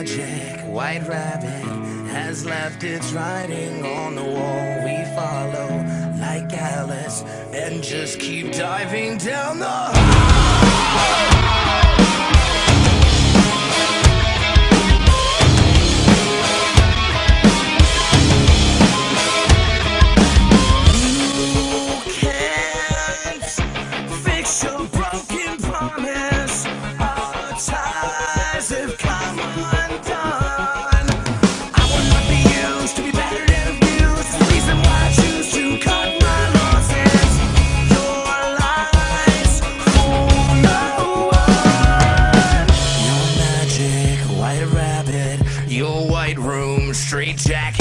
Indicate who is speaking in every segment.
Speaker 1: magic white rabbit has left its writing on the wall. We follow like Alice and just keep diving down the hole. Your broken promise your white room, straight jacket.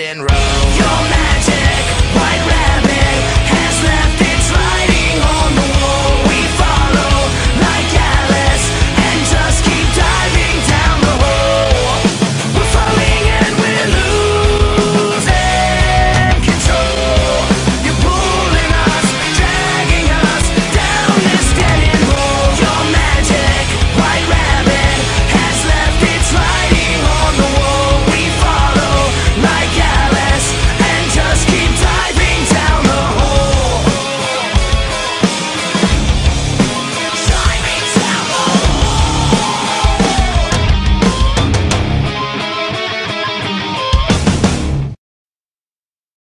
Speaker 1: in